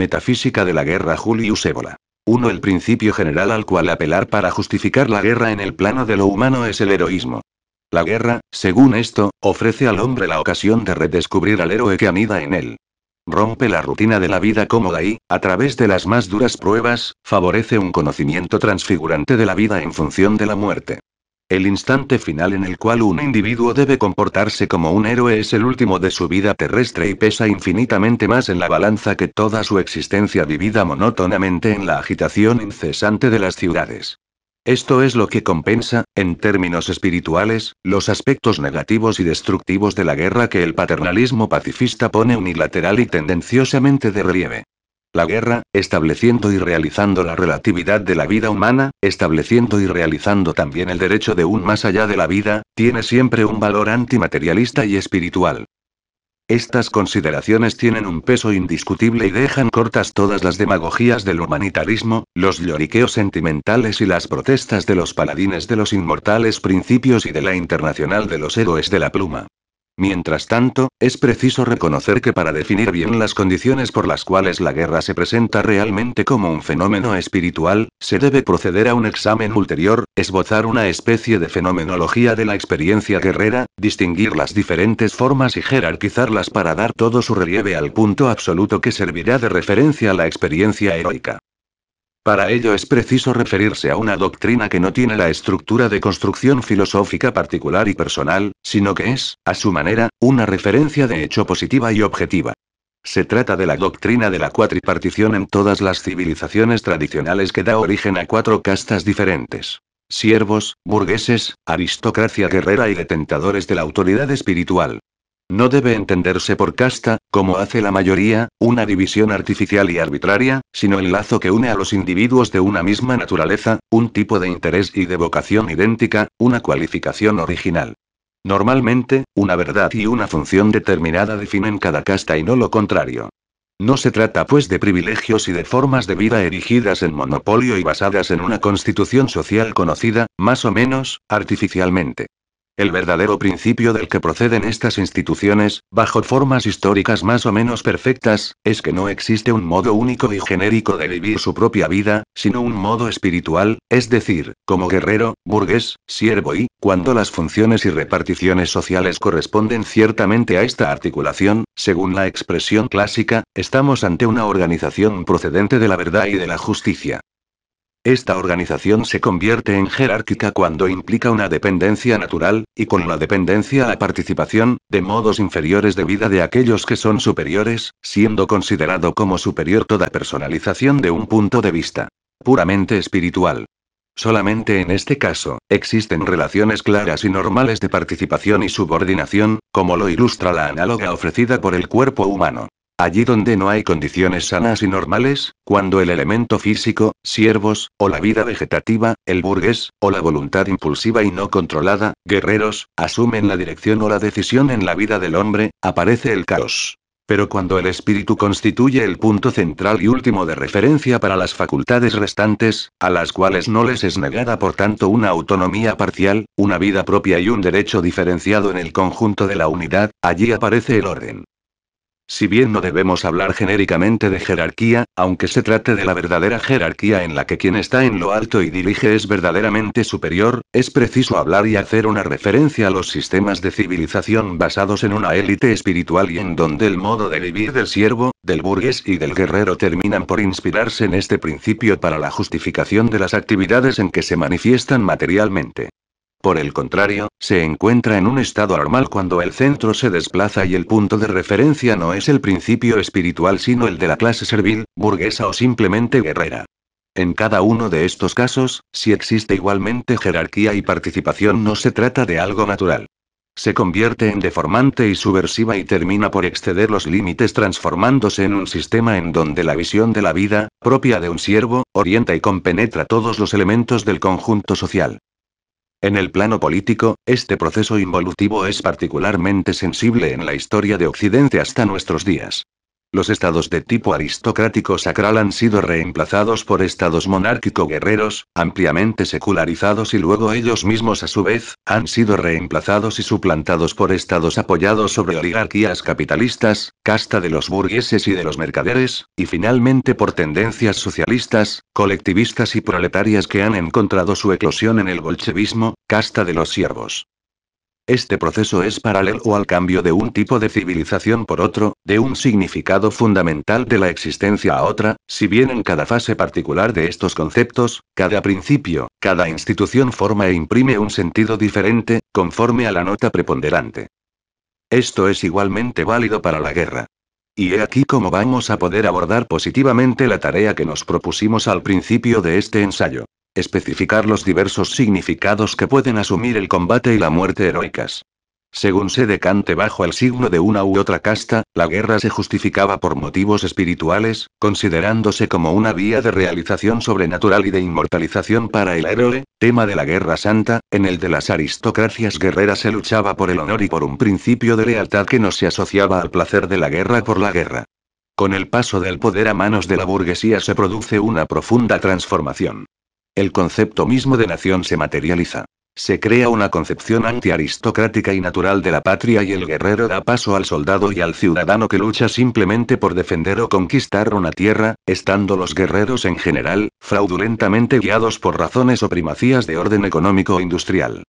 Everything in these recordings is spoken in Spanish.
Metafísica de la guerra Julius Ébola. 1. El principio general al cual apelar para justificar la guerra en el plano de lo humano es el heroísmo. La guerra, según esto, ofrece al hombre la ocasión de redescubrir al héroe que anida en él. Rompe la rutina de la vida cómoda y, a través de las más duras pruebas, favorece un conocimiento transfigurante de la vida en función de la muerte. El instante final en el cual un individuo debe comportarse como un héroe es el último de su vida terrestre y pesa infinitamente más en la balanza que toda su existencia vivida monótonamente en la agitación incesante de las ciudades. Esto es lo que compensa, en términos espirituales, los aspectos negativos y destructivos de la guerra que el paternalismo pacifista pone unilateral y tendenciosamente de relieve. La guerra, estableciendo y realizando la relatividad de la vida humana, estableciendo y realizando también el derecho de un más allá de la vida, tiene siempre un valor antimaterialista y espiritual. Estas consideraciones tienen un peso indiscutible y dejan cortas todas las demagogías del humanitarismo, los lloriqueos sentimentales y las protestas de los paladines de los inmortales principios y de la internacional de los héroes de la pluma. Mientras tanto, es preciso reconocer que para definir bien las condiciones por las cuales la guerra se presenta realmente como un fenómeno espiritual, se debe proceder a un examen ulterior, esbozar una especie de fenomenología de la experiencia guerrera, distinguir las diferentes formas y jerarquizarlas para dar todo su relieve al punto absoluto que servirá de referencia a la experiencia heroica. Para ello es preciso referirse a una doctrina que no tiene la estructura de construcción filosófica particular y personal, sino que es, a su manera, una referencia de hecho positiva y objetiva. Se trata de la doctrina de la cuatripartición en todas las civilizaciones tradicionales que da origen a cuatro castas diferentes. Siervos, burgueses, aristocracia guerrera y detentadores de la autoridad espiritual. No debe entenderse por casta, como hace la mayoría, una división artificial y arbitraria, sino el lazo que une a los individuos de una misma naturaleza, un tipo de interés y de vocación idéntica, una cualificación original. Normalmente, una verdad y una función determinada definen cada casta y no lo contrario. No se trata pues de privilegios y de formas de vida erigidas en monopolio y basadas en una constitución social conocida, más o menos, artificialmente. El verdadero principio del que proceden estas instituciones, bajo formas históricas más o menos perfectas, es que no existe un modo único y genérico de vivir su propia vida, sino un modo espiritual, es decir, como guerrero, burgués, siervo y, cuando las funciones y reparticiones sociales corresponden ciertamente a esta articulación, según la expresión clásica, estamos ante una organización procedente de la verdad y de la justicia. Esta organización se convierte en jerárquica cuando implica una dependencia natural, y con la dependencia a participación, de modos inferiores de vida de aquellos que son superiores, siendo considerado como superior toda personalización de un punto de vista puramente espiritual. Solamente en este caso, existen relaciones claras y normales de participación y subordinación, como lo ilustra la análoga ofrecida por el cuerpo humano. Allí donde no hay condiciones sanas y normales, cuando el elemento físico, siervos, o la vida vegetativa, el burgués, o la voluntad impulsiva y no controlada, guerreros, asumen la dirección o la decisión en la vida del hombre, aparece el caos. Pero cuando el espíritu constituye el punto central y último de referencia para las facultades restantes, a las cuales no les es negada por tanto una autonomía parcial, una vida propia y un derecho diferenciado en el conjunto de la unidad, allí aparece el orden. Si bien no debemos hablar genéricamente de jerarquía, aunque se trate de la verdadera jerarquía en la que quien está en lo alto y dirige es verdaderamente superior, es preciso hablar y hacer una referencia a los sistemas de civilización basados en una élite espiritual y en donde el modo de vivir del siervo, del burgués y del guerrero terminan por inspirarse en este principio para la justificación de las actividades en que se manifiestan materialmente. Por el contrario, se encuentra en un estado normal cuando el centro se desplaza y el punto de referencia no es el principio espiritual sino el de la clase servil, burguesa o simplemente guerrera. En cada uno de estos casos, si existe igualmente jerarquía y participación no se trata de algo natural. Se convierte en deformante y subversiva y termina por exceder los límites transformándose en un sistema en donde la visión de la vida, propia de un siervo, orienta y compenetra todos los elementos del conjunto social. En el plano político, este proceso involutivo es particularmente sensible en la historia de Occidente hasta nuestros días. Los estados de tipo aristocrático sacral han sido reemplazados por estados monárquico-guerreros, ampliamente secularizados y luego ellos mismos a su vez, han sido reemplazados y suplantados por estados apoyados sobre oligarquías capitalistas, casta de los burgueses y de los mercaderes, y finalmente por tendencias socialistas, colectivistas y proletarias que han encontrado su eclosión en el bolchevismo, casta de los siervos. Este proceso es paralelo al cambio de un tipo de civilización por otro, de un significado fundamental de la existencia a otra, si bien en cada fase particular de estos conceptos, cada principio, cada institución forma e imprime un sentido diferente, conforme a la nota preponderante. Esto es igualmente válido para la guerra. Y he aquí cómo vamos a poder abordar positivamente la tarea que nos propusimos al principio de este ensayo. Especificar los diversos significados que pueden asumir el combate y la muerte heroicas. Según se decante bajo el signo de una u otra casta, la guerra se justificaba por motivos espirituales, considerándose como una vía de realización sobrenatural y de inmortalización para el héroe, tema de la guerra santa, en el de las aristocracias guerreras se luchaba por el honor y por un principio de lealtad que no se asociaba al placer de la guerra por la guerra. Con el paso del poder a manos de la burguesía se produce una profunda transformación. El concepto mismo de nación se materializa. Se crea una concepción antiaristocrática y natural de la patria y el guerrero da paso al soldado y al ciudadano que lucha simplemente por defender o conquistar una tierra, estando los guerreros en general, fraudulentamente guiados por razones o primacías de orden económico o industrial.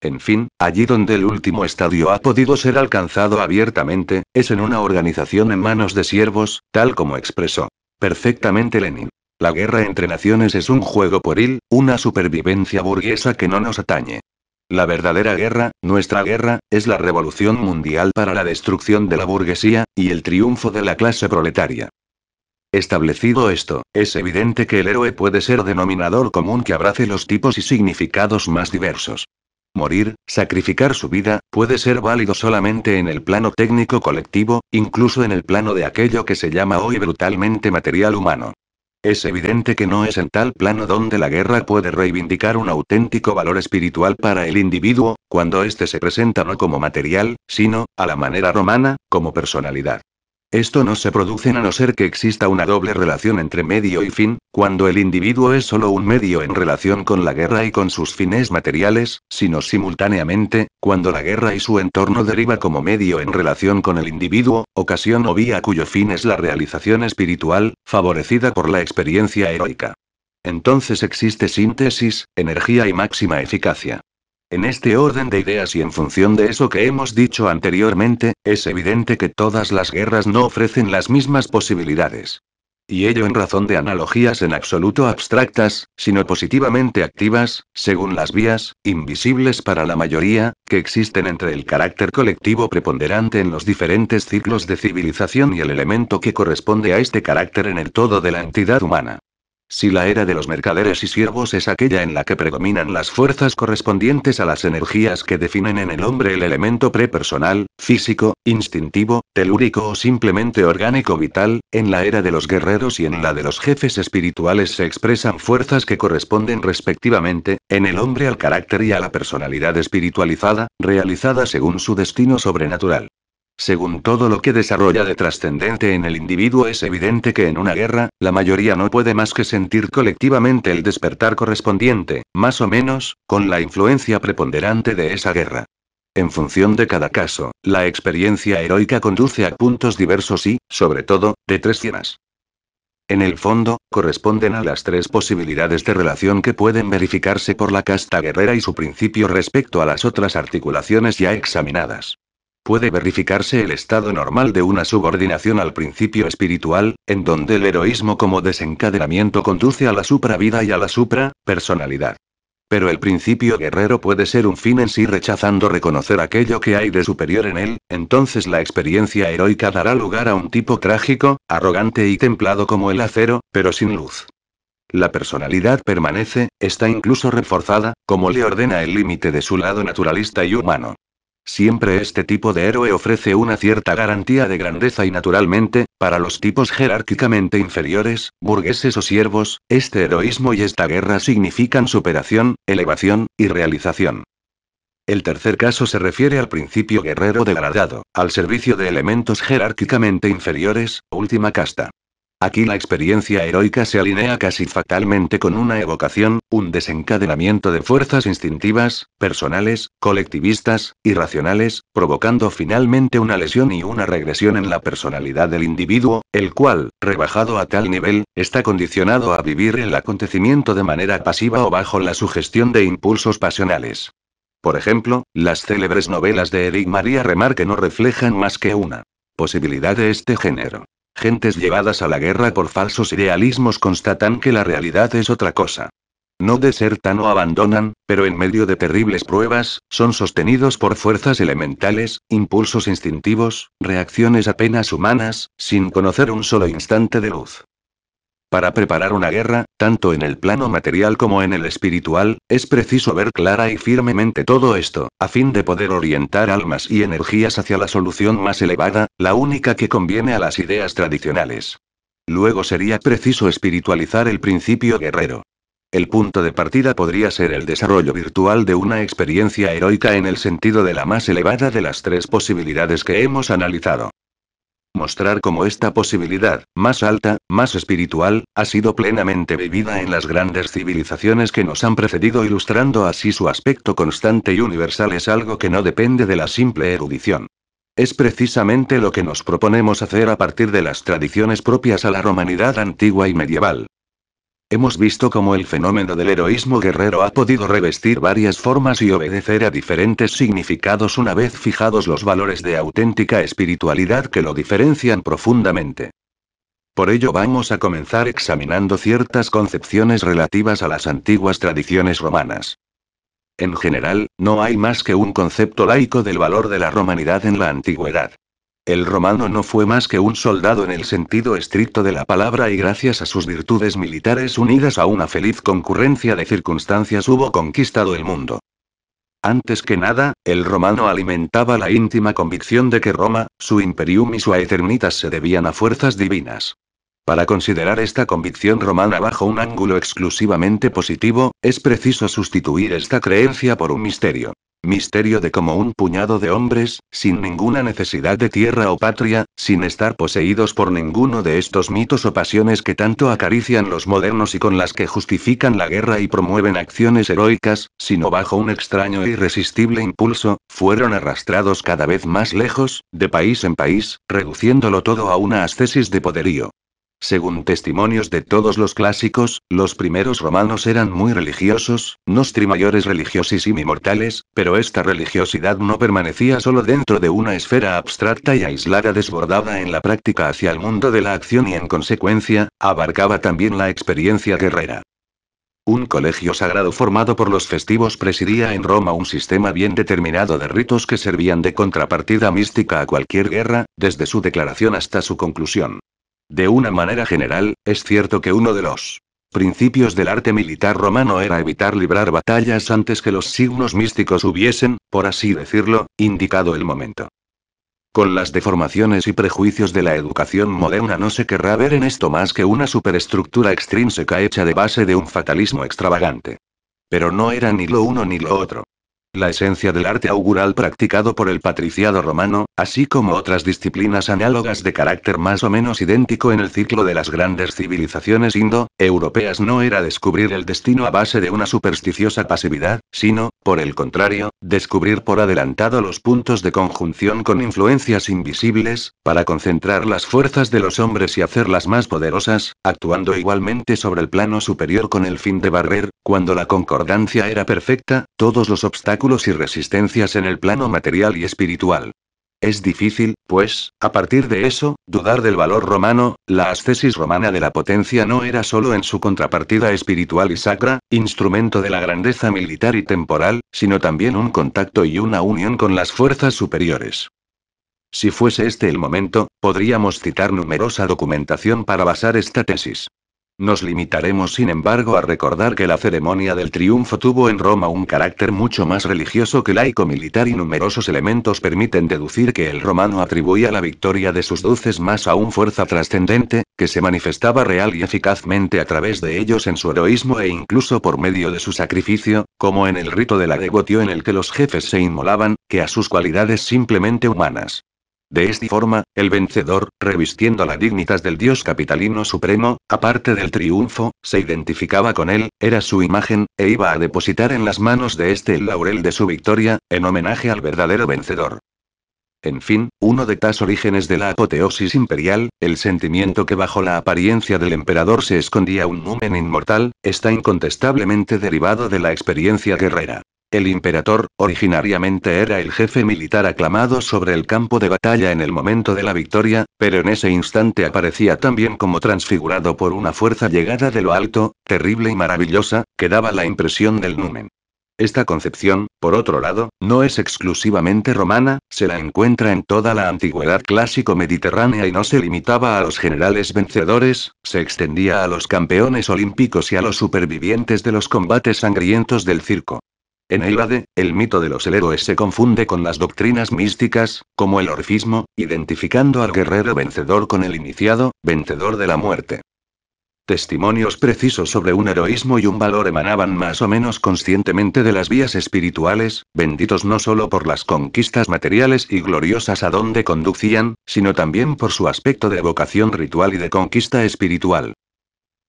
En fin, allí donde el último estadio ha podido ser alcanzado abiertamente, es en una organización en manos de siervos, tal como expresó perfectamente Lenin. La guerra entre naciones es un juego poril, una supervivencia burguesa que no nos atañe. La verdadera guerra, nuestra guerra, es la revolución mundial para la destrucción de la burguesía, y el triunfo de la clase proletaria. Establecido esto, es evidente que el héroe puede ser denominador común que abrace los tipos y significados más diversos. Morir, sacrificar su vida, puede ser válido solamente en el plano técnico colectivo, incluso en el plano de aquello que se llama hoy brutalmente material humano. Es evidente que no es en tal plano donde la guerra puede reivindicar un auténtico valor espiritual para el individuo, cuando éste se presenta no como material, sino, a la manera romana, como personalidad. Esto no se produce a no ser que exista una doble relación entre medio y fin, cuando el individuo es solo un medio en relación con la guerra y con sus fines materiales, sino simultáneamente, cuando la guerra y su entorno deriva como medio en relación con el individuo, ocasión o vía cuyo fin es la realización espiritual, favorecida por la experiencia heroica. Entonces existe síntesis, energía y máxima eficacia. En este orden de ideas y en función de eso que hemos dicho anteriormente, es evidente que todas las guerras no ofrecen las mismas posibilidades. Y ello en razón de analogías en absoluto abstractas, sino positivamente activas, según las vías, invisibles para la mayoría, que existen entre el carácter colectivo preponderante en los diferentes ciclos de civilización y el elemento que corresponde a este carácter en el todo de la entidad humana. Si la era de los mercaderes y siervos es aquella en la que predominan las fuerzas correspondientes a las energías que definen en el hombre el elemento prepersonal, físico, instintivo, telúrico o simplemente orgánico vital, en la era de los guerreros y en la de los jefes espirituales se expresan fuerzas que corresponden respectivamente, en el hombre al carácter y a la personalidad espiritualizada, realizada según su destino sobrenatural. Según todo lo que desarrolla de trascendente en el individuo es evidente que en una guerra, la mayoría no puede más que sentir colectivamente el despertar correspondiente, más o menos, con la influencia preponderante de esa guerra. En función de cada caso, la experiencia heroica conduce a puntos diversos y, sobre todo, de tres cienas. En el fondo, corresponden a las tres posibilidades de relación que pueden verificarse por la casta guerrera y su principio respecto a las otras articulaciones ya examinadas puede verificarse el estado normal de una subordinación al principio espiritual, en donde el heroísmo como desencadenamiento conduce a la supravida y a la supra-personalidad. Pero el principio guerrero puede ser un fin en sí rechazando reconocer aquello que hay de superior en él, entonces la experiencia heroica dará lugar a un tipo trágico, arrogante y templado como el acero, pero sin luz. La personalidad permanece, está incluso reforzada, como le ordena el límite de su lado naturalista y humano. Siempre este tipo de héroe ofrece una cierta garantía de grandeza y naturalmente, para los tipos jerárquicamente inferiores, burgueses o siervos, este heroísmo y esta guerra significan superación, elevación, y realización. El tercer caso se refiere al principio guerrero degradado, al servicio de elementos jerárquicamente inferiores, última casta. Aquí la experiencia heroica se alinea casi fatalmente con una evocación, un desencadenamiento de fuerzas instintivas, personales, colectivistas, irracionales, provocando finalmente una lesión y una regresión en la personalidad del individuo, el cual, rebajado a tal nivel, está condicionado a vivir el acontecimiento de manera pasiva o bajo la sugestión de impulsos pasionales. Por ejemplo, las célebres novelas de Eric María Remarque no reflejan más que una posibilidad de este género. Gentes llevadas a la guerra por falsos idealismos constatan que la realidad es otra cosa. No desertan o abandonan, pero en medio de terribles pruebas, son sostenidos por fuerzas elementales, impulsos instintivos, reacciones apenas humanas, sin conocer un solo instante de luz. Para preparar una guerra, tanto en el plano material como en el espiritual, es preciso ver clara y firmemente todo esto, a fin de poder orientar almas y energías hacia la solución más elevada, la única que conviene a las ideas tradicionales. Luego sería preciso espiritualizar el principio guerrero. El punto de partida podría ser el desarrollo virtual de una experiencia heroica en el sentido de la más elevada de las tres posibilidades que hemos analizado mostrar cómo esta posibilidad, más alta, más espiritual, ha sido plenamente vivida en las grandes civilizaciones que nos han precedido ilustrando así su aspecto constante y universal es algo que no depende de la simple erudición. Es precisamente lo que nos proponemos hacer a partir de las tradiciones propias a la romanidad antigua y medieval. Hemos visto cómo el fenómeno del heroísmo guerrero ha podido revestir varias formas y obedecer a diferentes significados una vez fijados los valores de auténtica espiritualidad que lo diferencian profundamente. Por ello vamos a comenzar examinando ciertas concepciones relativas a las antiguas tradiciones romanas. En general, no hay más que un concepto laico del valor de la romanidad en la antigüedad. El romano no fue más que un soldado en el sentido estricto de la palabra y gracias a sus virtudes militares unidas a una feliz concurrencia de circunstancias hubo conquistado el mundo. Antes que nada, el romano alimentaba la íntima convicción de que Roma, su imperium y su eternitas se debían a fuerzas divinas. Para considerar esta convicción romana bajo un ángulo exclusivamente positivo, es preciso sustituir esta creencia por un misterio. Misterio de cómo un puñado de hombres, sin ninguna necesidad de tierra o patria, sin estar poseídos por ninguno de estos mitos o pasiones que tanto acarician los modernos y con las que justifican la guerra y promueven acciones heroicas, sino bajo un extraño e irresistible impulso, fueron arrastrados cada vez más lejos, de país en país, reduciéndolo todo a una ascesis de poderío. Según testimonios de todos los clásicos, los primeros romanos eran muy religiosos, nostri mayores religiosísimi mortales, pero esta religiosidad no permanecía solo dentro de una esfera abstracta y aislada desbordada en la práctica hacia el mundo de la acción y en consecuencia, abarcaba también la experiencia guerrera. Un colegio sagrado formado por los festivos presidía en Roma un sistema bien determinado de ritos que servían de contrapartida mística a cualquier guerra, desde su declaración hasta su conclusión. De una manera general, es cierto que uno de los principios del arte militar romano era evitar librar batallas antes que los signos místicos hubiesen, por así decirlo, indicado el momento. Con las deformaciones y prejuicios de la educación moderna no se querrá ver en esto más que una superestructura extrínseca hecha de base de un fatalismo extravagante. Pero no era ni lo uno ni lo otro. La esencia del arte augural practicado por el patriciado romano, así como otras disciplinas análogas de carácter más o menos idéntico en el ciclo de las grandes civilizaciones indo-europeas, no era descubrir el destino a base de una supersticiosa pasividad, sino, por el contrario, descubrir por adelantado los puntos de conjunción con influencias invisibles, para concentrar las fuerzas de los hombres y hacerlas más poderosas, actuando igualmente sobre el plano superior con el fin de barrer, cuando la concordancia era perfecta, todos los obstáculos y resistencias en el plano material y espiritual. Es difícil, pues, a partir de eso, dudar del valor romano, la ascesis romana de la potencia no era solo en su contrapartida espiritual y sacra, instrumento de la grandeza militar y temporal, sino también un contacto y una unión con las fuerzas superiores. Si fuese este el momento, podríamos citar numerosa documentación para basar esta tesis. Nos limitaremos sin embargo a recordar que la ceremonia del triunfo tuvo en Roma un carácter mucho más religioso que laico militar y numerosos elementos permiten deducir que el romano atribuía la victoria de sus dulces más a un fuerza trascendente, que se manifestaba real y eficazmente a través de ellos en su heroísmo e incluso por medio de su sacrificio, como en el rito de la devotio en el que los jefes se inmolaban, que a sus cualidades simplemente humanas. De esta forma, el vencedor, revistiendo la dignitas del dios capitalino supremo, aparte del triunfo, se identificaba con él, era su imagen, e iba a depositar en las manos de este el laurel de su victoria, en homenaje al verdadero vencedor. En fin, uno de tas orígenes de la apoteosis imperial, el sentimiento que bajo la apariencia del emperador se escondía un numen inmortal, está incontestablemente derivado de la experiencia guerrera. El imperador, originariamente era el jefe militar aclamado sobre el campo de batalla en el momento de la victoria, pero en ese instante aparecía también como transfigurado por una fuerza llegada de lo alto, terrible y maravillosa, que daba la impresión del numen. Esta concepción, por otro lado, no es exclusivamente romana, se la encuentra en toda la antigüedad clásico-mediterránea y no se limitaba a los generales vencedores, se extendía a los campeones olímpicos y a los supervivientes de los combates sangrientos del circo. En Eilade, el mito de los héroes se confunde con las doctrinas místicas, como el orfismo, identificando al guerrero vencedor con el iniciado, vencedor de la muerte. Testimonios precisos sobre un heroísmo y un valor emanaban más o menos conscientemente de las vías espirituales, benditos no solo por las conquistas materiales y gloriosas a donde conducían, sino también por su aspecto de vocación ritual y de conquista espiritual.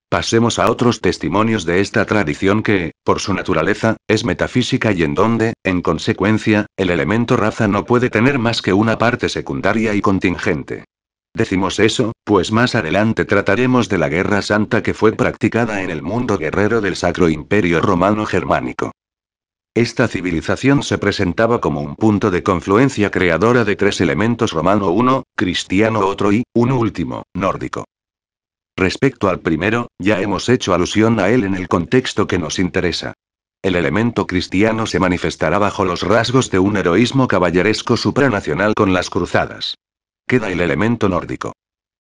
Pasemos a otros testimonios de esta tradición que, por su naturaleza, es metafísica y en donde, en consecuencia, el elemento raza no puede tener más que una parte secundaria y contingente. Decimos eso, pues más adelante trataremos de la guerra santa que fue practicada en el mundo guerrero del Sacro Imperio Romano Germánico. Esta civilización se presentaba como un punto de confluencia creadora de tres elementos romano uno, cristiano otro y, uno último, nórdico. Respecto al primero, ya hemos hecho alusión a él en el contexto que nos interesa. El elemento cristiano se manifestará bajo los rasgos de un heroísmo caballeresco supranacional con las cruzadas. Queda el elemento nórdico.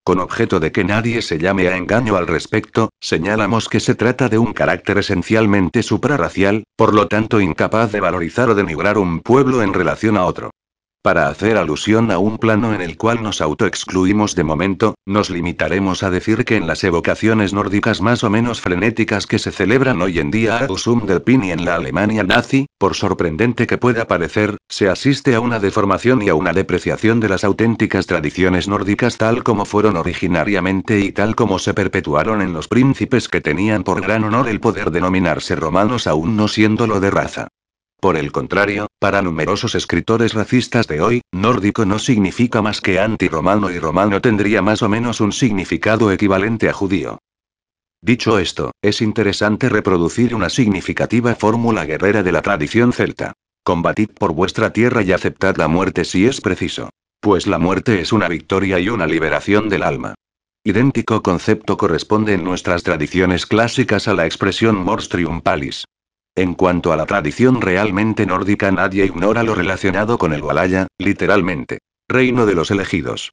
Con objeto de que nadie se llame a engaño al respecto, señalamos que se trata de un carácter esencialmente suprarracial, por lo tanto incapaz de valorizar o denigrar un pueblo en relación a otro. Para hacer alusión a un plano en el cual nos autoexcluimos de momento, nos limitaremos a decir que en las evocaciones nórdicas más o menos frenéticas que se celebran hoy en día a Usum del Pin y en la Alemania nazi, por sorprendente que pueda parecer, se asiste a una deformación y a una depreciación de las auténticas tradiciones nórdicas tal como fueron originariamente y tal como se perpetuaron en los príncipes que tenían por gran honor el poder denominarse romanos aún no siéndolo de raza. Por el contrario, para numerosos escritores racistas de hoy, nórdico no significa más que antirromano y romano tendría más o menos un significado equivalente a judío. Dicho esto, es interesante reproducir una significativa fórmula guerrera de la tradición celta. Combatid por vuestra tierra y aceptad la muerte si es preciso. Pues la muerte es una victoria y una liberación del alma. Idéntico concepto corresponde en nuestras tradiciones clásicas a la expresión mors triumpalis. En cuanto a la tradición realmente nórdica, nadie ignora lo relacionado con el Valhalla, literalmente. Reino de los elegidos.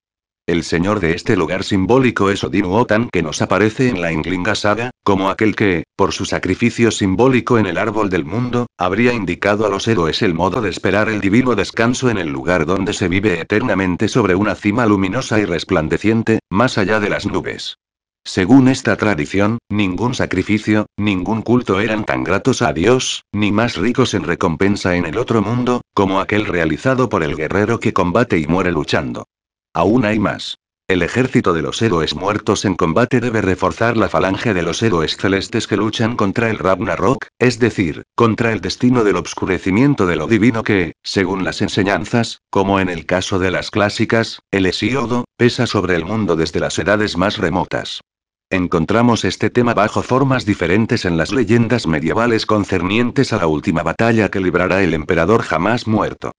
El señor de este lugar simbólico es Odin Wotan que nos aparece en la Inglinga Saga, como aquel que, por su sacrificio simbólico en el árbol del mundo, habría indicado a los héroes el modo de esperar el divino descanso en el lugar donde se vive eternamente sobre una cima luminosa y resplandeciente, más allá de las nubes. Según esta tradición, ningún sacrificio, ningún culto eran tan gratos a Dios, ni más ricos en recompensa en el otro mundo, como aquel realizado por el guerrero que combate y muere luchando. Aún hay más. El ejército de los héroes muertos en combate debe reforzar la falange de los héroes celestes que luchan contra el Ragnarok, es decir, contra el destino del obscurecimiento de lo divino que, según las enseñanzas, como en el caso de las clásicas, el Hesíodo, pesa sobre el mundo desde las edades más remotas. Encontramos este tema bajo formas diferentes en las leyendas medievales concernientes a la última batalla que librará el emperador jamás muerto.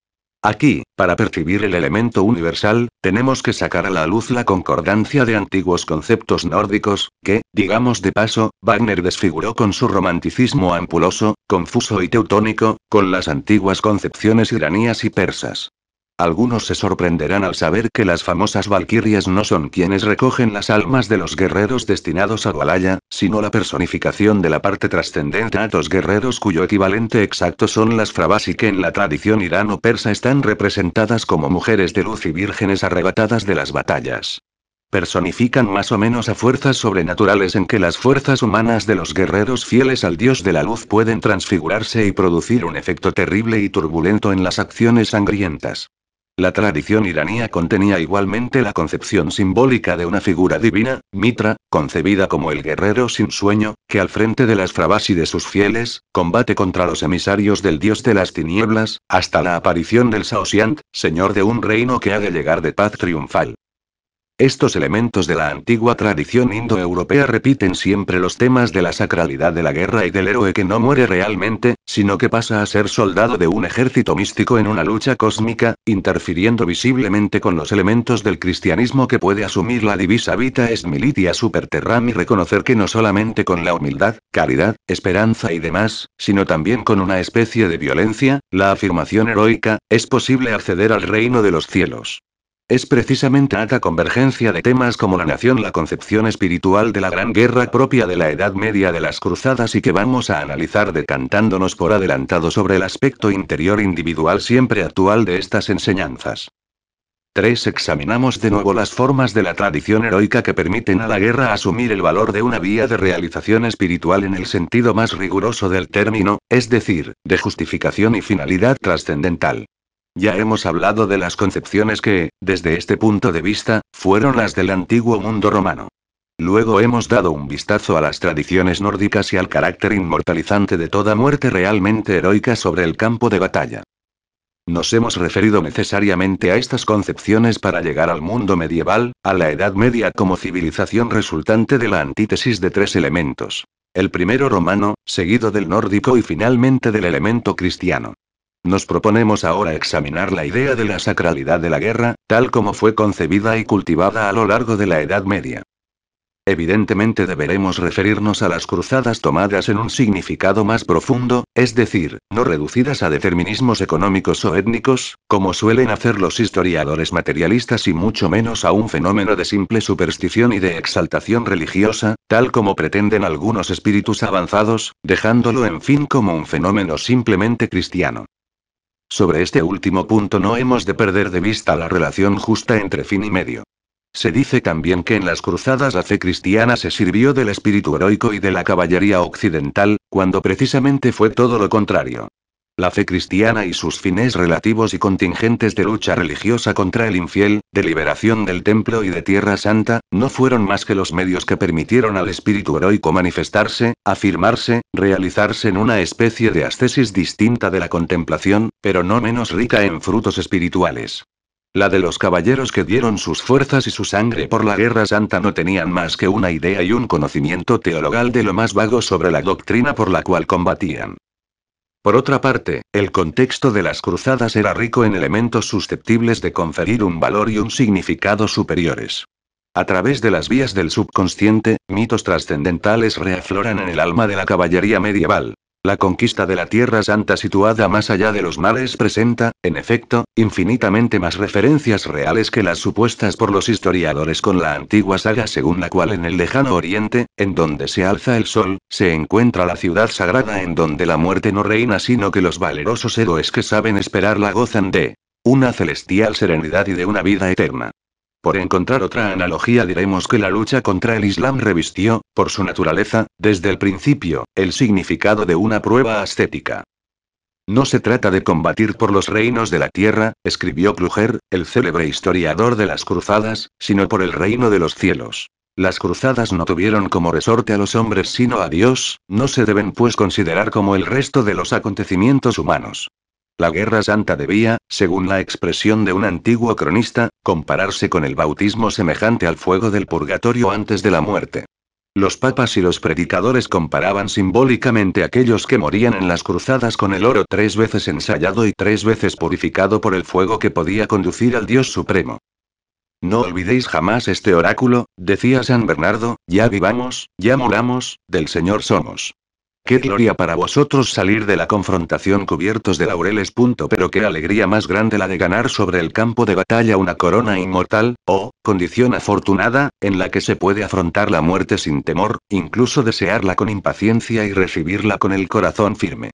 Aquí, para percibir el elemento universal, tenemos que sacar a la luz la concordancia de antiguos conceptos nórdicos, que, digamos de paso, Wagner desfiguró con su romanticismo ampuloso, confuso y teutónico, con las antiguas concepciones iranías y persas. Algunos se sorprenderán al saber que las famosas valquirias no son quienes recogen las almas de los guerreros destinados a Valhalla, sino la personificación de la parte trascendente a los guerreros cuyo equivalente exacto son las Frabasi que en la tradición irano-persa están representadas como mujeres de luz y vírgenes arrebatadas de las batallas personifican más o menos a fuerzas sobrenaturales en que las fuerzas humanas de los guerreros fieles al dios de la luz pueden transfigurarse y producir un efecto terrible y turbulento en las acciones sangrientas. La tradición iranía contenía igualmente la concepción simbólica de una figura divina, Mitra, concebida como el guerrero sin sueño, que al frente de las Frabasi de sus fieles, combate contra los emisarios del dios de las tinieblas, hasta la aparición del Saosyant, señor de un reino que ha de llegar de paz triunfal. Estos elementos de la antigua tradición indoeuropea repiten siempre los temas de la sacralidad de la guerra y del héroe que no muere realmente, sino que pasa a ser soldado de un ejército místico en una lucha cósmica, interfiriendo visiblemente con los elementos del cristianismo que puede asumir la divisa vita est militia superterram y reconocer que no solamente con la humildad, caridad, esperanza y demás, sino también con una especie de violencia, la afirmación heroica, es posible acceder al reino de los cielos. Es precisamente esta convergencia de temas como la nación, la concepción espiritual de la gran guerra propia de la Edad Media de las Cruzadas y que vamos a analizar decantándonos por adelantado sobre el aspecto interior individual siempre actual de estas enseñanzas. 3. Examinamos de nuevo las formas de la tradición heroica que permiten a la guerra asumir el valor de una vía de realización espiritual en el sentido más riguroso del término, es decir, de justificación y finalidad trascendental. Ya hemos hablado de las concepciones que, desde este punto de vista, fueron las del antiguo mundo romano. Luego hemos dado un vistazo a las tradiciones nórdicas y al carácter inmortalizante de toda muerte realmente heroica sobre el campo de batalla. Nos hemos referido necesariamente a estas concepciones para llegar al mundo medieval, a la Edad Media como civilización resultante de la antítesis de tres elementos. El primero romano, seguido del nórdico y finalmente del elemento cristiano. Nos proponemos ahora examinar la idea de la sacralidad de la guerra, tal como fue concebida y cultivada a lo largo de la Edad Media. Evidentemente deberemos referirnos a las cruzadas tomadas en un significado más profundo, es decir, no reducidas a determinismos económicos o étnicos, como suelen hacer los historiadores materialistas y mucho menos a un fenómeno de simple superstición y de exaltación religiosa, tal como pretenden algunos espíritus avanzados, dejándolo en fin como un fenómeno simplemente cristiano. Sobre este último punto no hemos de perder de vista la relación justa entre fin y medio. Se dice también que en las cruzadas la fe cristiana se sirvió del espíritu heroico y de la caballería occidental, cuando precisamente fue todo lo contrario. La fe cristiana y sus fines relativos y contingentes de lucha religiosa contra el infiel, de liberación del templo y de Tierra Santa, no fueron más que los medios que permitieron al espíritu heroico manifestarse, afirmarse, realizarse en una especie de ascesis distinta de la contemplación, pero no menos rica en frutos espirituales. La de los caballeros que dieron sus fuerzas y su sangre por la guerra santa no tenían más que una idea y un conocimiento teologal de lo más vago sobre la doctrina por la cual combatían. Por otra parte, el contexto de las cruzadas era rico en elementos susceptibles de conferir un valor y un significado superiores. A través de las vías del subconsciente, mitos trascendentales reafloran en el alma de la caballería medieval. La conquista de la Tierra Santa situada más allá de los mares presenta, en efecto, infinitamente más referencias reales que las supuestas por los historiadores con la antigua saga según la cual en el lejano oriente, en donde se alza el sol, se encuentra la ciudad sagrada en donde la muerte no reina sino que los valerosos héroes que saben esperarla gozan de una celestial serenidad y de una vida eterna. Por encontrar otra analogía diremos que la lucha contra el Islam revistió, por su naturaleza, desde el principio, el significado de una prueba ascética. No se trata de combatir por los reinos de la tierra, escribió Kluger, el célebre historiador de las cruzadas, sino por el reino de los cielos. Las cruzadas no tuvieron como resorte a los hombres sino a Dios, no se deben pues considerar como el resto de los acontecimientos humanos. La Guerra Santa debía, según la expresión de un antiguo cronista, compararse con el bautismo semejante al fuego del purgatorio antes de la muerte. Los papas y los predicadores comparaban simbólicamente aquellos que morían en las cruzadas con el oro tres veces ensayado y tres veces purificado por el fuego que podía conducir al Dios Supremo. No olvidéis jamás este oráculo, decía San Bernardo, ya vivamos, ya moramos, del Señor somos. Qué gloria para vosotros salir de la confrontación cubiertos de laureles. Pero qué alegría más grande la de ganar sobre el campo de batalla una corona inmortal, oh, condición afortunada, en la que se puede afrontar la muerte sin temor, incluso desearla con impaciencia y recibirla con el corazón firme.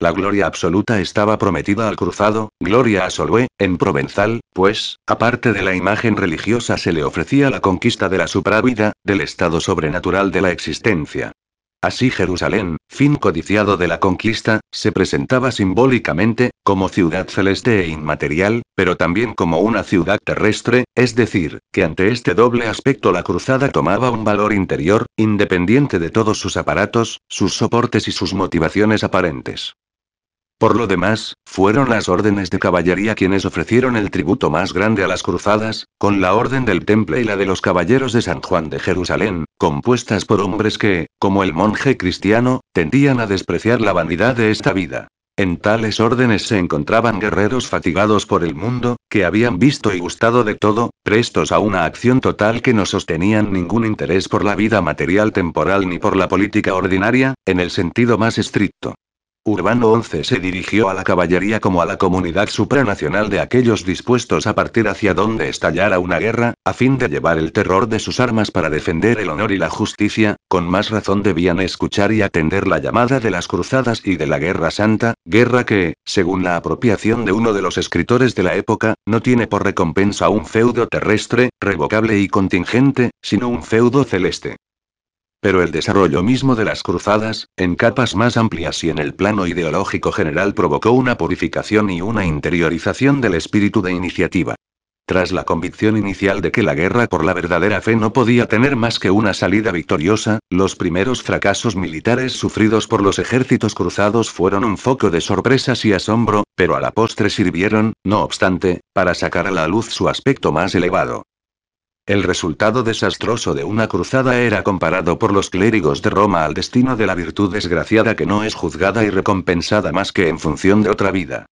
La gloria absoluta estaba prometida al cruzado, gloria a Solue, en provenzal, pues, aparte de la imagen religiosa se le ofrecía la conquista de la supravida, del estado sobrenatural de la existencia. Así Jerusalén, fin codiciado de la conquista, se presentaba simbólicamente, como ciudad celeste e inmaterial, pero también como una ciudad terrestre, es decir, que ante este doble aspecto la cruzada tomaba un valor interior, independiente de todos sus aparatos, sus soportes y sus motivaciones aparentes. Por lo demás, fueron las órdenes de caballería quienes ofrecieron el tributo más grande a las cruzadas, con la orden del Temple y la de los caballeros de San Juan de Jerusalén, compuestas por hombres que, como el monje cristiano, tendían a despreciar la vanidad de esta vida. En tales órdenes se encontraban guerreros fatigados por el mundo, que habían visto y gustado de todo, prestos a una acción total que no sostenían ningún interés por la vida material temporal ni por la política ordinaria, en el sentido más estricto. Urbano XI se dirigió a la caballería como a la comunidad supranacional de aquellos dispuestos a partir hacia donde estallara una guerra, a fin de llevar el terror de sus armas para defender el honor y la justicia, con más razón debían escuchar y atender la llamada de las cruzadas y de la Guerra Santa, guerra que, según la apropiación de uno de los escritores de la época, no tiene por recompensa un feudo terrestre, revocable y contingente, sino un feudo celeste. Pero el desarrollo mismo de las cruzadas, en capas más amplias y en el plano ideológico general, provocó una purificación y una interiorización del espíritu de iniciativa. Tras la convicción inicial de que la guerra por la verdadera fe no podía tener más que una salida victoriosa, los primeros fracasos militares sufridos por los ejércitos cruzados fueron un foco de sorpresas y asombro, pero a la postre sirvieron, no obstante, para sacar a la luz su aspecto más elevado. El resultado desastroso de una cruzada era comparado por los clérigos de Roma al destino de la virtud desgraciada que no es juzgada y recompensada más que en función de otra vida.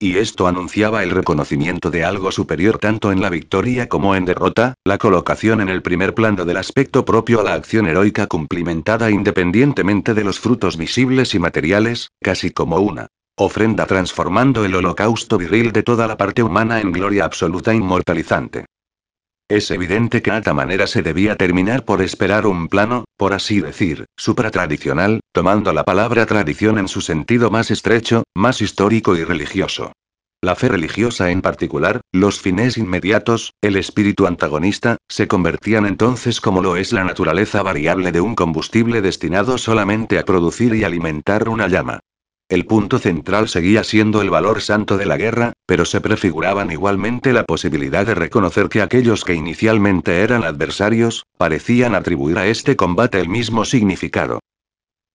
Y esto anunciaba el reconocimiento de algo superior tanto en la victoria como en derrota, la colocación en el primer plano del aspecto propio a la acción heroica cumplimentada independientemente de los frutos visibles y materiales, casi como una ofrenda transformando el holocausto viril de toda la parte humana en gloria absoluta inmortalizante. Es evidente que a esta manera se debía terminar por esperar un plano, por así decir, supratradicional, tomando la palabra tradición en su sentido más estrecho, más histórico y religioso. La fe religiosa en particular, los fines inmediatos, el espíritu antagonista, se convertían entonces como lo es la naturaleza variable de un combustible destinado solamente a producir y alimentar una llama. El punto central seguía siendo el valor santo de la guerra, pero se prefiguraban igualmente la posibilidad de reconocer que aquellos que inicialmente eran adversarios, parecían atribuir a este combate el mismo significado.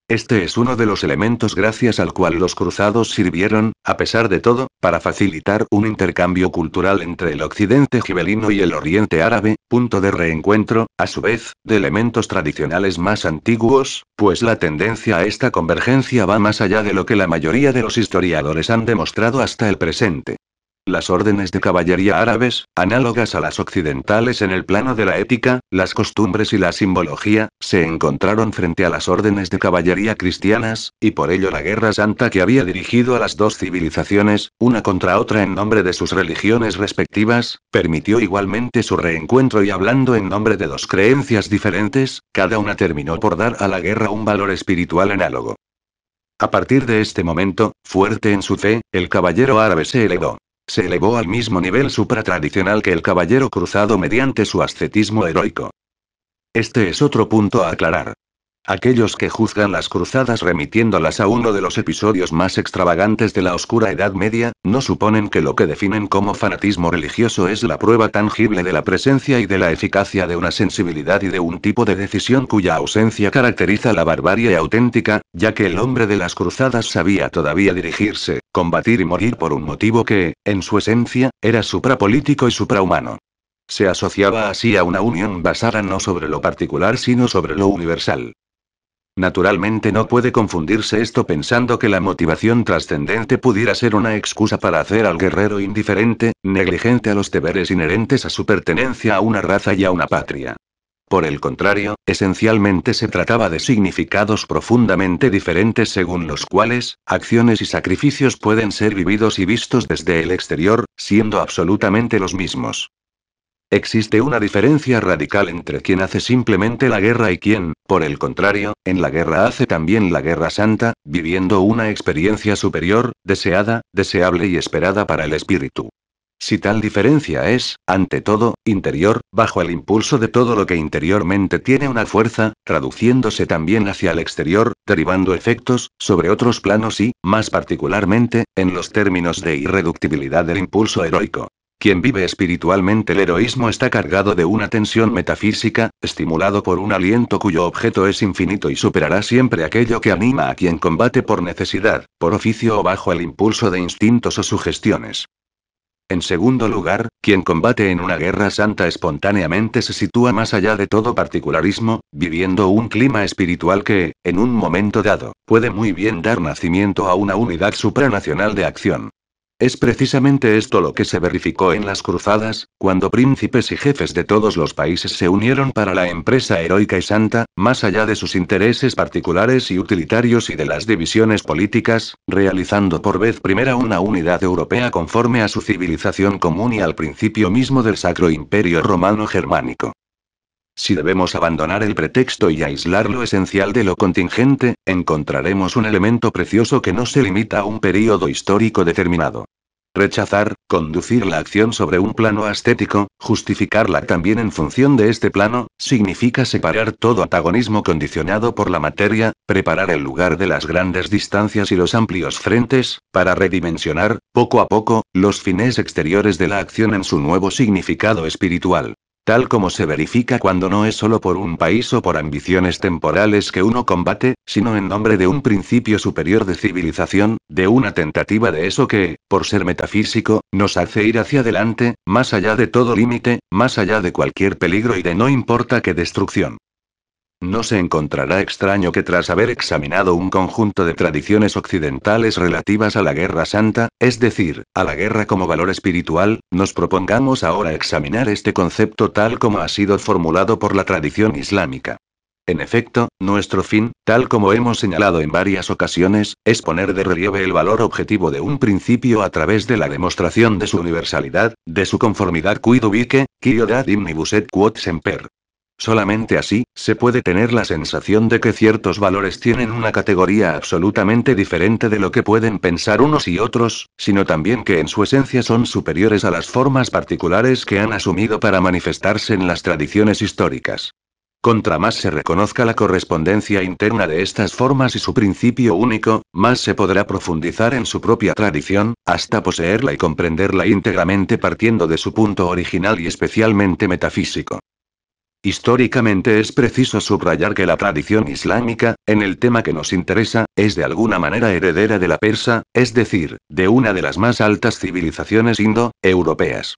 Este es uno de los elementos gracias al cual los cruzados sirvieron, a pesar de todo, para facilitar un intercambio cultural entre el occidente gibelino y el oriente árabe, punto de reencuentro, a su vez, de elementos tradicionales más antiguos, pues la tendencia a esta convergencia va más allá de lo que la mayoría de los historiadores han demostrado hasta el presente. Las órdenes de caballería árabes, análogas a las occidentales en el plano de la ética, las costumbres y la simbología, se encontraron frente a las órdenes de caballería cristianas, y por ello la guerra santa que había dirigido a las dos civilizaciones, una contra otra en nombre de sus religiones respectivas, permitió igualmente su reencuentro y hablando en nombre de dos creencias diferentes, cada una terminó por dar a la guerra un valor espiritual análogo. A partir de este momento, fuerte en su fe, el caballero árabe se elevó. Se elevó al mismo nivel supratradicional que el caballero cruzado mediante su ascetismo heroico. Este es otro punto a aclarar. Aquellos que juzgan las cruzadas remitiéndolas a uno de los episodios más extravagantes de la oscura Edad Media, no suponen que lo que definen como fanatismo religioso es la prueba tangible de la presencia y de la eficacia de una sensibilidad y de un tipo de decisión cuya ausencia caracteriza la barbarie auténtica, ya que el hombre de las cruzadas sabía todavía dirigirse, combatir y morir por un motivo que, en su esencia, era suprapolítico y suprahumano. Se asociaba así a una unión basada no sobre lo particular sino sobre lo universal. Naturalmente no puede confundirse esto pensando que la motivación trascendente pudiera ser una excusa para hacer al guerrero indiferente, negligente a los deberes inherentes a su pertenencia a una raza y a una patria. por el contrario, esencialmente se trataba de significados profundamente diferentes según los cuales, acciones y sacrificios pueden ser vividos y vistos desde el exterior, siendo absolutamente los mismos. Existe una diferencia radical entre quien hace simplemente la guerra y quien, por el contrario, en la guerra hace también la guerra santa, viviendo una experiencia superior, deseada, deseable y esperada para el espíritu. Si tal diferencia es, ante todo, interior, bajo el impulso de todo lo que interiormente tiene una fuerza, traduciéndose también hacia el exterior, derivando efectos, sobre otros planos y, más particularmente, en los términos de irreductibilidad del impulso heroico. Quien vive espiritualmente el heroísmo está cargado de una tensión metafísica, estimulado por un aliento cuyo objeto es infinito y superará siempre aquello que anima a quien combate por necesidad, por oficio o bajo el impulso de instintos o sugestiones. En segundo lugar, quien combate en una guerra santa espontáneamente se sitúa más allá de todo particularismo, viviendo un clima espiritual que, en un momento dado, puede muy bien dar nacimiento a una unidad supranacional de acción. Es precisamente esto lo que se verificó en las cruzadas, cuando príncipes y jefes de todos los países se unieron para la empresa heroica y santa, más allá de sus intereses particulares y utilitarios y de las divisiones políticas, realizando por vez primera una unidad europea conforme a su civilización común y al principio mismo del Sacro Imperio Romano Germánico. Si debemos abandonar el pretexto y aislar lo esencial de lo contingente, encontraremos un elemento precioso que no se limita a un período histórico determinado. Rechazar, conducir la acción sobre un plano estético, justificarla también en función de este plano, significa separar todo antagonismo condicionado por la materia, preparar el lugar de las grandes distancias y los amplios frentes, para redimensionar, poco a poco, los fines exteriores de la acción en su nuevo significado espiritual. Tal como se verifica cuando no es solo por un país o por ambiciones temporales que uno combate, sino en nombre de un principio superior de civilización, de una tentativa de eso que, por ser metafísico, nos hace ir hacia adelante, más allá de todo límite, más allá de cualquier peligro y de no importa qué destrucción. No se encontrará extraño que tras haber examinado un conjunto de tradiciones occidentales relativas a la Guerra Santa, es decir, a la guerra como valor espiritual, nos propongamos ahora examinar este concepto tal como ha sido formulado por la tradición islámica. En efecto, nuestro fin, tal como hemos señalado en varias ocasiones, es poner de relieve el valor objetivo de un principio a través de la demostración de su universalidad, de su conformidad quid ubique, quid imnibus et quod semper. Solamente así, se puede tener la sensación de que ciertos valores tienen una categoría absolutamente diferente de lo que pueden pensar unos y otros, sino también que en su esencia son superiores a las formas particulares que han asumido para manifestarse en las tradiciones históricas. Contra más se reconozca la correspondencia interna de estas formas y su principio único, más se podrá profundizar en su propia tradición, hasta poseerla y comprenderla íntegramente partiendo de su punto original y especialmente metafísico. Históricamente es preciso subrayar que la tradición islámica, en el tema que nos interesa, es de alguna manera heredera de la persa, es decir, de una de las más altas civilizaciones indo-europeas.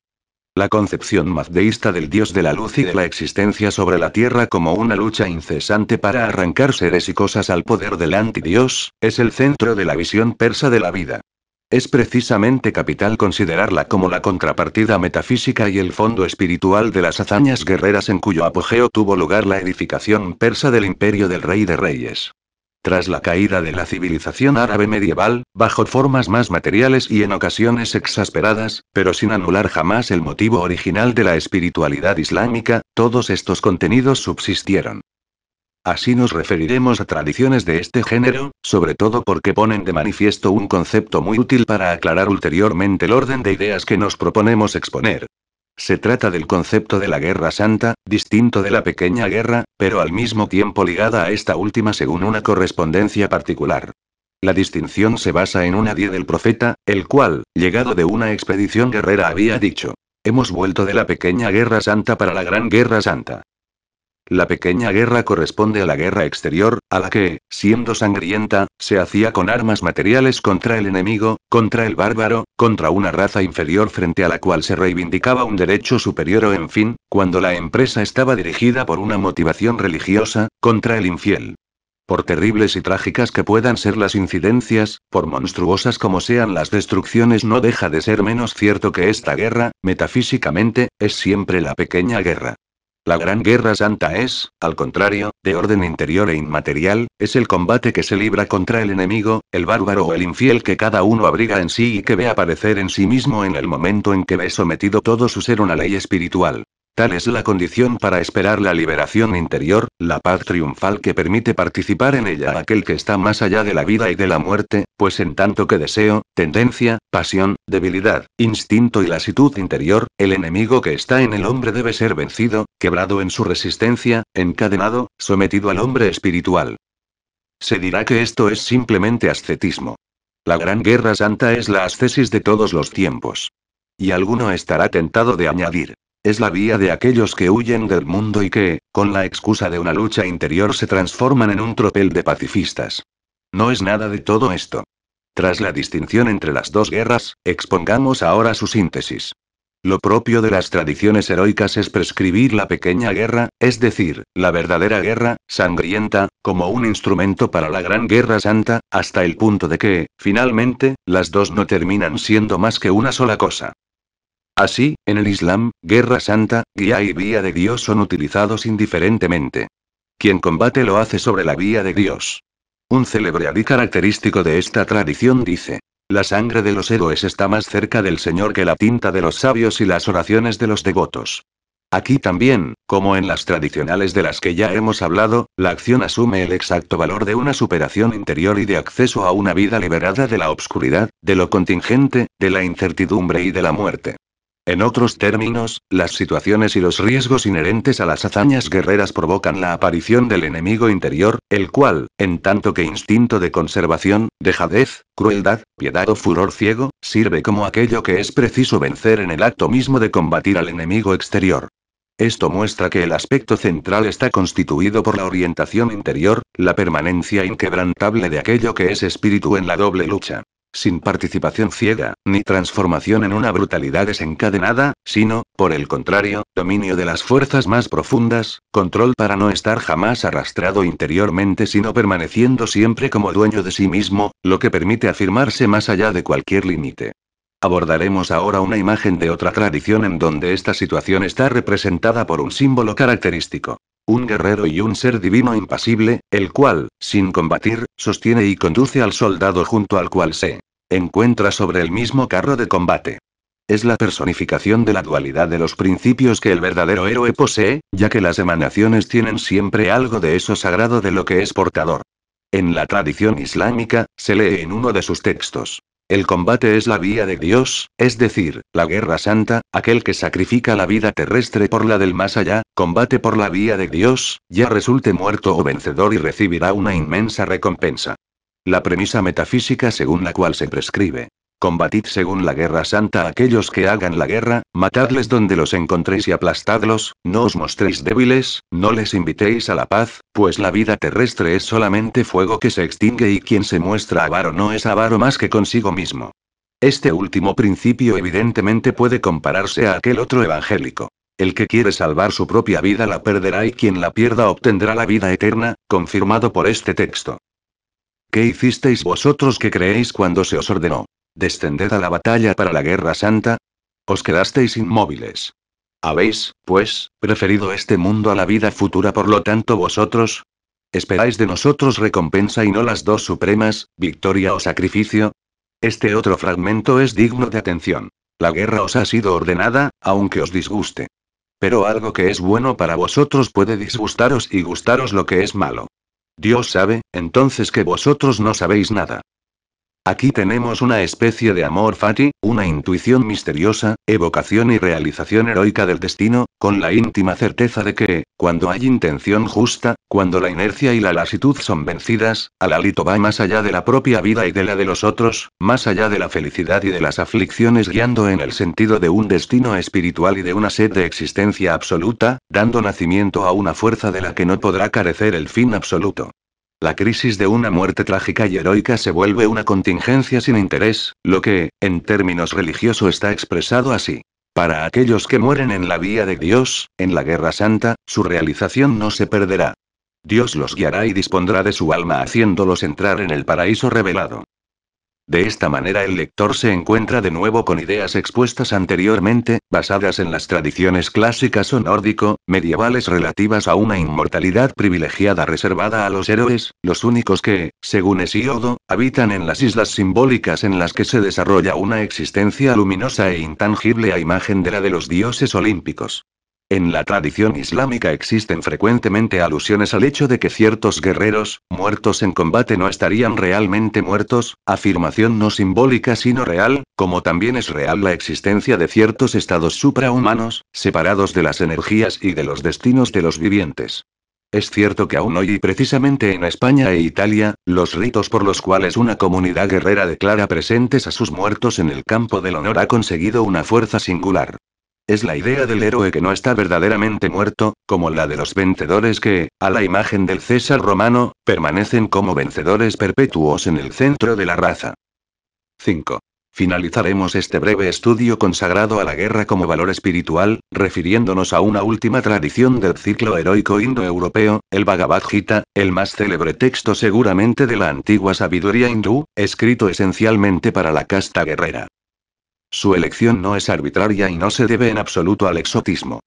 La concepción mazdeísta del dios de la luz y de la existencia sobre la tierra como una lucha incesante para arrancar seres y cosas al poder del antidios, es el centro de la visión persa de la vida. Es precisamente capital considerarla como la contrapartida metafísica y el fondo espiritual de las hazañas guerreras en cuyo apogeo tuvo lugar la edificación persa del imperio del rey de reyes. Tras la caída de la civilización árabe medieval, bajo formas más materiales y en ocasiones exasperadas, pero sin anular jamás el motivo original de la espiritualidad islámica, todos estos contenidos subsistieron. Así nos referiremos a tradiciones de este género, sobre todo porque ponen de manifiesto un concepto muy útil para aclarar ulteriormente el orden de ideas que nos proponemos exponer. Se trata del concepto de la guerra santa, distinto de la pequeña guerra, pero al mismo tiempo ligada a esta última según una correspondencia particular. La distinción se basa en una die del profeta, el cual, llegado de una expedición guerrera, había dicho, Hemos vuelto de la pequeña guerra santa para la gran guerra santa. La pequeña guerra corresponde a la guerra exterior, a la que, siendo sangrienta, se hacía con armas materiales contra el enemigo, contra el bárbaro, contra una raza inferior frente a la cual se reivindicaba un derecho superior o en fin, cuando la empresa estaba dirigida por una motivación religiosa, contra el infiel. Por terribles y trágicas que puedan ser las incidencias, por monstruosas como sean las destrucciones, no deja de ser menos cierto que esta guerra, metafísicamente, es siempre la pequeña guerra. La Gran Guerra Santa es, al contrario, de orden interior e inmaterial, es el combate que se libra contra el enemigo, el bárbaro o el infiel que cada uno abriga en sí y que ve aparecer en sí mismo en el momento en que ve sometido todo su ser una ley espiritual. Tal es la condición para esperar la liberación interior, la paz triunfal que permite participar en ella aquel que está más allá de la vida y de la muerte, pues en tanto que deseo, tendencia, pasión, debilidad, instinto y lasitud interior, el enemigo que está en el hombre debe ser vencido, quebrado en su resistencia, encadenado, sometido al hombre espiritual. Se dirá que esto es simplemente ascetismo. La gran guerra santa es la ascesis de todos los tiempos. Y alguno estará tentado de añadir, es la vía de aquellos que huyen del mundo y que, con la excusa de una lucha interior, se transforman en un tropel de pacifistas. No es nada de todo esto. Tras la distinción entre las dos guerras, expongamos ahora su síntesis. Lo propio de las tradiciones heroicas es prescribir la pequeña guerra, es decir, la verdadera guerra, sangrienta, como un instrumento para la gran guerra santa, hasta el punto de que, finalmente, las dos no terminan siendo más que una sola cosa. Así, en el Islam, guerra santa, guía y vía de Dios son utilizados indiferentemente. Quien combate lo hace sobre la vía de Dios. Un célebre adí característico de esta tradición dice, la sangre de los héroes está más cerca del Señor que la tinta de los sabios y las oraciones de los devotos. Aquí también, como en las tradicionales de las que ya hemos hablado, la acción asume el exacto valor de una superación interior y de acceso a una vida liberada de la obscuridad, de lo contingente, de la incertidumbre y de la muerte. En otros términos, las situaciones y los riesgos inherentes a las hazañas guerreras provocan la aparición del enemigo interior, el cual, en tanto que instinto de conservación, dejadez, crueldad, piedad o furor ciego, sirve como aquello que es preciso vencer en el acto mismo de combatir al enemigo exterior. Esto muestra que el aspecto central está constituido por la orientación interior, la permanencia inquebrantable de aquello que es espíritu en la doble lucha sin participación ciega, ni transformación en una brutalidad desencadenada, sino, por el contrario, dominio de las fuerzas más profundas, control para no estar jamás arrastrado interiormente sino permaneciendo siempre como dueño de sí mismo, lo que permite afirmarse más allá de cualquier límite. Abordaremos ahora una imagen de otra tradición en donde esta situación está representada por un símbolo característico un guerrero y un ser divino impasible, el cual, sin combatir, sostiene y conduce al soldado junto al cual se encuentra sobre el mismo carro de combate. Es la personificación de la dualidad de los principios que el verdadero héroe posee, ya que las emanaciones tienen siempre algo de eso sagrado de lo que es portador. En la tradición islámica, se lee en uno de sus textos. El combate es la vía de Dios, es decir, la guerra santa, aquel que sacrifica la vida terrestre por la del más allá, combate por la vía de Dios, ya resulte muerto o vencedor y recibirá una inmensa recompensa. La premisa metafísica según la cual se prescribe Combatid según la guerra santa a aquellos que hagan la guerra, matadles donde los encontréis y aplastadlos, no os mostréis débiles, no les invitéis a la paz, pues la vida terrestre es solamente fuego que se extingue y quien se muestra avaro no es avaro más que consigo mismo. Este último principio evidentemente puede compararse a aquel otro evangélico. El que quiere salvar su propia vida la perderá y quien la pierda obtendrá la vida eterna, confirmado por este texto. ¿Qué hicisteis vosotros que creéis cuando se os ordenó? ¿Descended a la batalla para la guerra santa? Os quedasteis inmóviles. ¿Habéis, pues, preferido este mundo a la vida futura por lo tanto vosotros? ¿Esperáis de nosotros recompensa y no las dos supremas, victoria o sacrificio? Este otro fragmento es digno de atención. La guerra os ha sido ordenada, aunque os disguste. Pero algo que es bueno para vosotros puede disgustaros y gustaros lo que es malo. Dios sabe, entonces que vosotros no sabéis nada. Aquí tenemos una especie de amor fati, una intuición misteriosa, evocación y realización heroica del destino, con la íntima certeza de que, cuando hay intención justa, cuando la inercia y la lasitud son vencidas, al alito va más allá de la propia vida y de la de los otros, más allá de la felicidad y de las aflicciones guiando en el sentido de un destino espiritual y de una sed de existencia absoluta, dando nacimiento a una fuerza de la que no podrá carecer el fin absoluto. La crisis de una muerte trágica y heroica se vuelve una contingencia sin interés, lo que, en términos religiosos, está expresado así. Para aquellos que mueren en la vía de Dios, en la guerra santa, su realización no se perderá. Dios los guiará y dispondrá de su alma haciéndolos entrar en el paraíso revelado. De esta manera el lector se encuentra de nuevo con ideas expuestas anteriormente, basadas en las tradiciones clásicas o nórdico, medievales relativas a una inmortalidad privilegiada reservada a los héroes, los únicos que, según Hesiodo, habitan en las islas simbólicas en las que se desarrolla una existencia luminosa e intangible a imagen de la de los dioses olímpicos. En la tradición islámica existen frecuentemente alusiones al hecho de que ciertos guerreros, muertos en combate no estarían realmente muertos, afirmación no simbólica sino real, como también es real la existencia de ciertos estados suprahumanos, separados de las energías y de los destinos de los vivientes. Es cierto que aún hoy y precisamente en España e Italia, los ritos por los cuales una comunidad guerrera declara presentes a sus muertos en el campo del honor ha conseguido una fuerza singular. Es la idea del héroe que no está verdaderamente muerto, como la de los vencedores que, a la imagen del César romano, permanecen como vencedores perpetuos en el centro de la raza. 5. Finalizaremos este breve estudio consagrado a la guerra como valor espiritual, refiriéndonos a una última tradición del ciclo heroico indoeuropeo, el Bhagavad Gita, el más célebre texto seguramente de la antigua sabiduría hindú, escrito esencialmente para la casta guerrera. Su elección no es arbitraria y no se debe en absoluto al exotismo.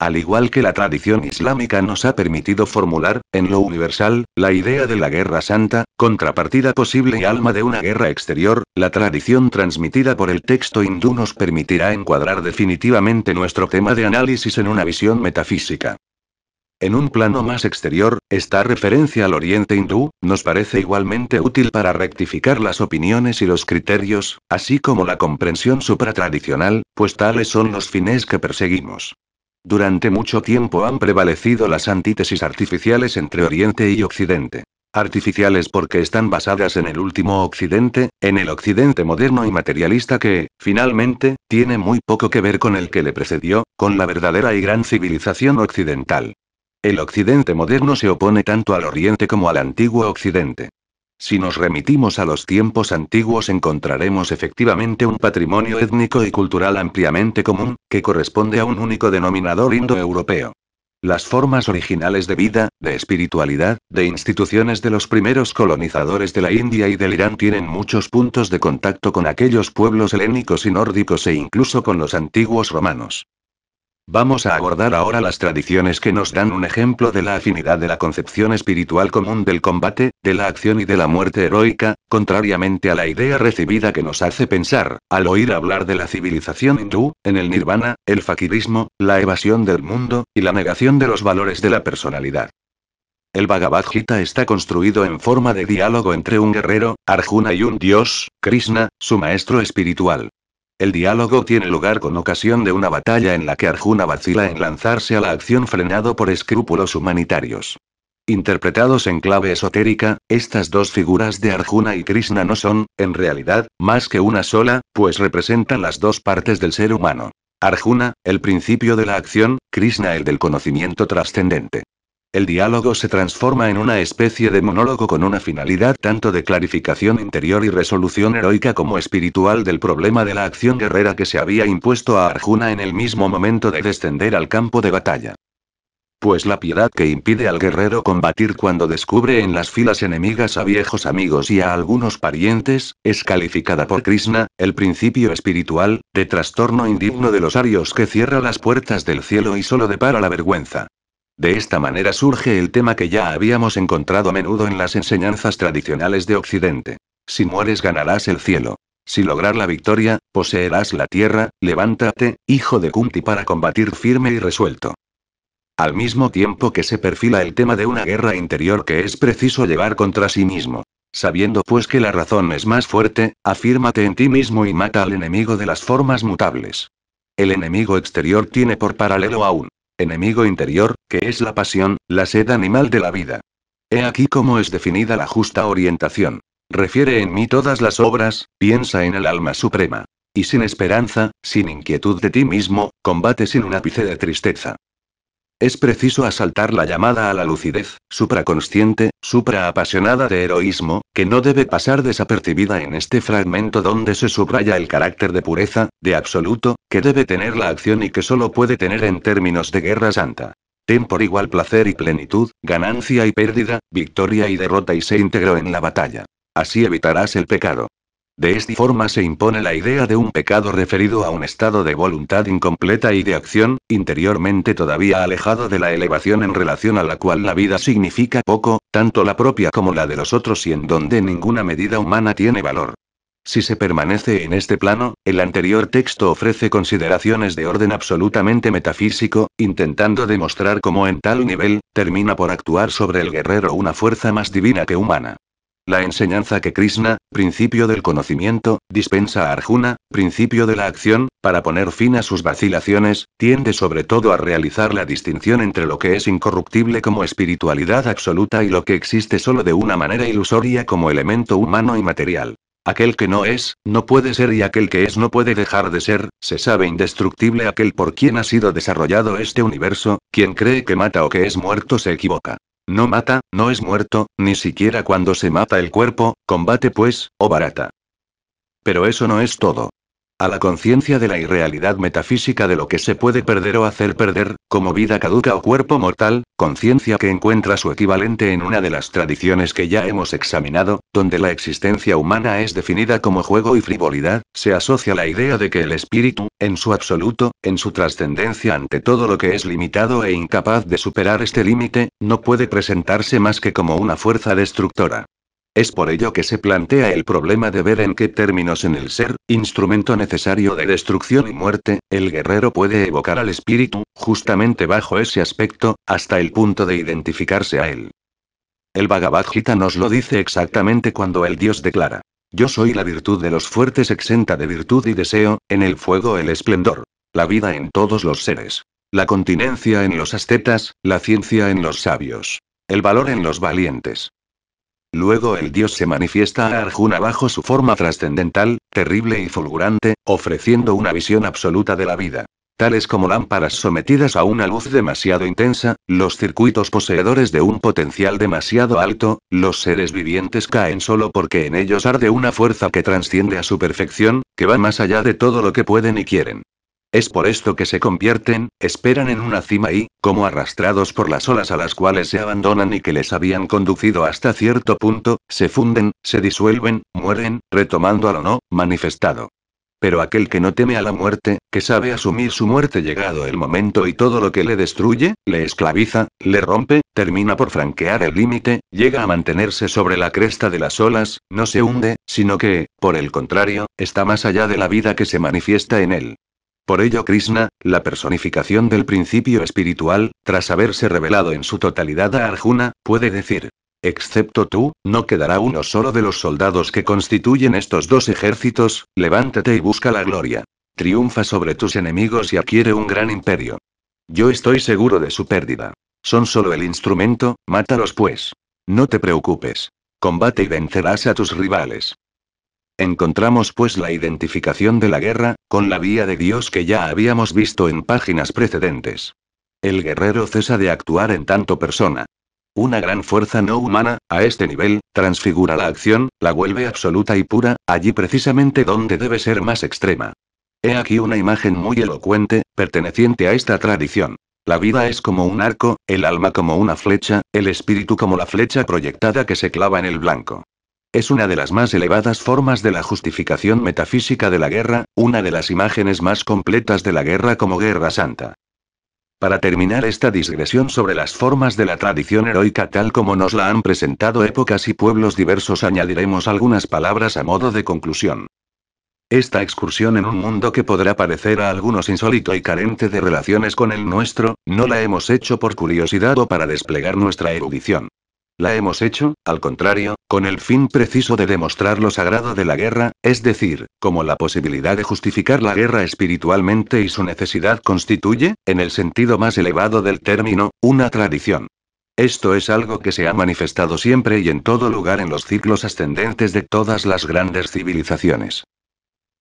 Al igual que la tradición islámica nos ha permitido formular, en lo universal, la idea de la guerra santa, contrapartida posible y alma de una guerra exterior, la tradición transmitida por el texto hindú nos permitirá encuadrar definitivamente nuestro tema de análisis en una visión metafísica. En un plano más exterior, esta referencia al oriente hindú, nos parece igualmente útil para rectificar las opiniones y los criterios, así como la comprensión supratradicional, pues tales son los fines que perseguimos. Durante mucho tiempo han prevalecido las antítesis artificiales entre Oriente y Occidente. Artificiales porque están basadas en el último Occidente, en el Occidente moderno y materialista que, finalmente, tiene muy poco que ver con el que le precedió, con la verdadera y gran civilización occidental. El Occidente moderno se opone tanto al Oriente como al antiguo Occidente. Si nos remitimos a los tiempos antiguos encontraremos efectivamente un patrimonio étnico y cultural ampliamente común, que corresponde a un único denominador indoeuropeo. Las formas originales de vida, de espiritualidad, de instituciones de los primeros colonizadores de la India y del Irán tienen muchos puntos de contacto con aquellos pueblos helénicos y nórdicos e incluso con los antiguos romanos. Vamos a abordar ahora las tradiciones que nos dan un ejemplo de la afinidad de la concepción espiritual común del combate, de la acción y de la muerte heroica, contrariamente a la idea recibida que nos hace pensar, al oír hablar de la civilización hindú, en el nirvana, el fakirismo, la evasión del mundo, y la negación de los valores de la personalidad. El Bhagavad Gita está construido en forma de diálogo entre un guerrero, Arjuna y un dios, Krishna, su maestro espiritual. El diálogo tiene lugar con ocasión de una batalla en la que Arjuna vacila en lanzarse a la acción frenado por escrúpulos humanitarios. Interpretados en clave esotérica, estas dos figuras de Arjuna y Krishna no son, en realidad, más que una sola, pues representan las dos partes del ser humano. Arjuna, el principio de la acción, Krishna el del conocimiento trascendente. El diálogo se transforma en una especie de monólogo con una finalidad tanto de clarificación interior y resolución heroica como espiritual del problema de la acción guerrera que se había impuesto a Arjuna en el mismo momento de descender al campo de batalla. Pues la piedad que impide al guerrero combatir cuando descubre en las filas enemigas a viejos amigos y a algunos parientes, es calificada por Krishna, el principio espiritual, de trastorno indigno de los arios que cierra las puertas del cielo y solo depara la vergüenza. De esta manera surge el tema que ya habíamos encontrado a menudo en las enseñanzas tradicionales de Occidente. Si mueres ganarás el cielo. Si lograr la victoria, poseerás la tierra, levántate, hijo de Kunti para combatir firme y resuelto. Al mismo tiempo que se perfila el tema de una guerra interior que es preciso llevar contra sí mismo. Sabiendo pues que la razón es más fuerte, afírmate en ti mismo y mata al enemigo de las formas mutables. El enemigo exterior tiene por paralelo a un enemigo interior, que es la pasión, la sed animal de la vida. He aquí cómo es definida la justa orientación. Refiere en mí todas las obras, piensa en el alma suprema. Y sin esperanza, sin inquietud de ti mismo, combate sin un ápice de tristeza. Es preciso asaltar la llamada a la lucidez, supraconsciente, supraapasionada de heroísmo, que no debe pasar desapercibida en este fragmento donde se subraya el carácter de pureza, de absoluto, que debe tener la acción y que solo puede tener en términos de guerra santa. Ten por igual placer y plenitud, ganancia y pérdida, victoria y derrota y se integró en la batalla. Así evitarás el pecado. De esta forma se impone la idea de un pecado referido a un estado de voluntad incompleta y de acción, interiormente todavía alejado de la elevación en relación a la cual la vida significa poco, tanto la propia como la de los otros y en donde ninguna medida humana tiene valor. Si se permanece en este plano, el anterior texto ofrece consideraciones de orden absolutamente metafísico, intentando demostrar cómo en tal nivel, termina por actuar sobre el guerrero una fuerza más divina que humana. La enseñanza que Krishna, principio del conocimiento, dispensa a Arjuna, principio de la acción, para poner fin a sus vacilaciones, tiende sobre todo a realizar la distinción entre lo que es incorruptible como espiritualidad absoluta y lo que existe solo de una manera ilusoria como elemento humano y material. Aquel que no es, no puede ser y aquel que es no puede dejar de ser, se sabe indestructible aquel por quien ha sido desarrollado este universo, quien cree que mata o que es muerto se equivoca. No mata, no es muerto, ni siquiera cuando se mata el cuerpo, combate pues, o barata. Pero eso no es todo a la conciencia de la irrealidad metafísica de lo que se puede perder o hacer perder, como vida caduca o cuerpo mortal, conciencia que encuentra su equivalente en una de las tradiciones que ya hemos examinado, donde la existencia humana es definida como juego y frivolidad, se asocia la idea de que el espíritu, en su absoluto, en su trascendencia ante todo lo que es limitado e incapaz de superar este límite, no puede presentarse más que como una fuerza destructora. Es por ello que se plantea el problema de ver en qué términos en el ser, instrumento necesario de destrucción y muerte, el guerrero puede evocar al espíritu, justamente bajo ese aspecto, hasta el punto de identificarse a él. El Bhagavad Gita nos lo dice exactamente cuando el Dios declara. Yo soy la virtud de los fuertes exenta de virtud y deseo, en el fuego el esplendor. La vida en todos los seres. La continencia en los ascetas, la ciencia en los sabios. El valor en los valientes. Luego el dios se manifiesta a Arjuna bajo su forma trascendental, terrible y fulgurante, ofreciendo una visión absoluta de la vida. Tales como lámparas sometidas a una luz demasiado intensa, los circuitos poseedores de un potencial demasiado alto, los seres vivientes caen solo porque en ellos arde una fuerza que trasciende a su perfección, que va más allá de todo lo que pueden y quieren. Es por esto que se convierten, esperan en una cima y, como arrastrados por las olas a las cuales se abandonan y que les habían conducido hasta cierto punto, se funden, se disuelven, mueren, retomando a lo no, manifestado. Pero aquel que no teme a la muerte, que sabe asumir su muerte llegado el momento y todo lo que le destruye, le esclaviza, le rompe, termina por franquear el límite, llega a mantenerse sobre la cresta de las olas, no se hunde, sino que, por el contrario, está más allá de la vida que se manifiesta en él. Por ello Krishna, la personificación del principio espiritual, tras haberse revelado en su totalidad a Arjuna, puede decir, Excepto tú, no quedará uno solo de los soldados que constituyen estos dos ejércitos, levántate y busca la gloria. Triunfa sobre tus enemigos y adquiere un gran imperio. Yo estoy seguro de su pérdida. Son solo el instrumento, mátalos pues. No te preocupes. Combate y vencerás a tus rivales. Encontramos pues la identificación de la guerra, con la vía de Dios que ya habíamos visto en páginas precedentes. El guerrero cesa de actuar en tanto persona. Una gran fuerza no humana, a este nivel, transfigura la acción, la vuelve absoluta y pura, allí precisamente donde debe ser más extrema. He aquí una imagen muy elocuente, perteneciente a esta tradición. La vida es como un arco, el alma como una flecha, el espíritu como la flecha proyectada que se clava en el blanco. Es una de las más elevadas formas de la justificación metafísica de la guerra, una de las imágenes más completas de la guerra como guerra santa. Para terminar esta digresión sobre las formas de la tradición heroica tal como nos la han presentado épocas y pueblos diversos añadiremos algunas palabras a modo de conclusión. Esta excursión en un mundo que podrá parecer a algunos insólito y carente de relaciones con el nuestro, no la hemos hecho por curiosidad o para desplegar nuestra erudición. La hemos hecho, al contrario, con el fin preciso de demostrar lo sagrado de la guerra, es decir, como la posibilidad de justificar la guerra espiritualmente y su necesidad constituye, en el sentido más elevado del término, una tradición. Esto es algo que se ha manifestado siempre y en todo lugar en los ciclos ascendentes de todas las grandes civilizaciones.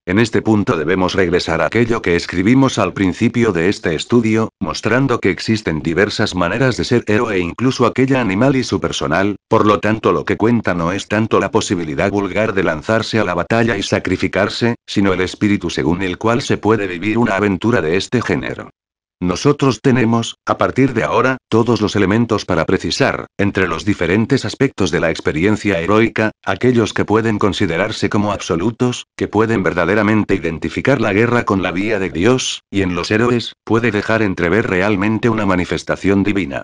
En este punto debemos regresar a aquello que escribimos al principio de este estudio, mostrando que existen diversas maneras de ser héroe incluso aquella animal y su personal, por lo tanto lo que cuenta no es tanto la posibilidad vulgar de lanzarse a la batalla y sacrificarse, sino el espíritu según el cual se puede vivir una aventura de este género. Nosotros tenemos, a partir de ahora, todos los elementos para precisar, entre los diferentes aspectos de la experiencia heroica, aquellos que pueden considerarse como absolutos, que pueden verdaderamente identificar la guerra con la vía de Dios, y en los héroes, puede dejar entrever realmente una manifestación divina.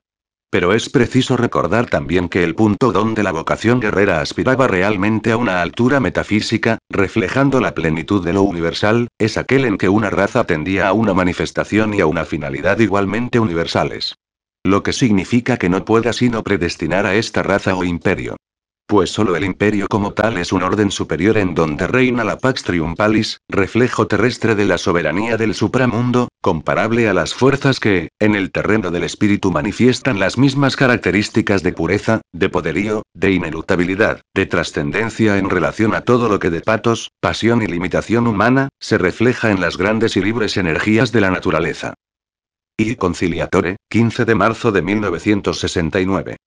Pero es preciso recordar también que el punto donde la vocación guerrera aspiraba realmente a una altura metafísica, reflejando la plenitud de lo universal, es aquel en que una raza tendía a una manifestación y a una finalidad igualmente universales. Lo que significa que no pueda sino predestinar a esta raza o imperio. Pues solo el imperio como tal es un orden superior en donde reina la Pax Triumpalis, reflejo terrestre de la soberanía del supramundo, comparable a las fuerzas que, en el terreno del espíritu manifiestan las mismas características de pureza, de poderío, de inelutabilidad, de trascendencia en relación a todo lo que de patos, pasión y limitación humana, se refleja en las grandes y libres energías de la naturaleza. Y Conciliatore, 15 de marzo de 1969.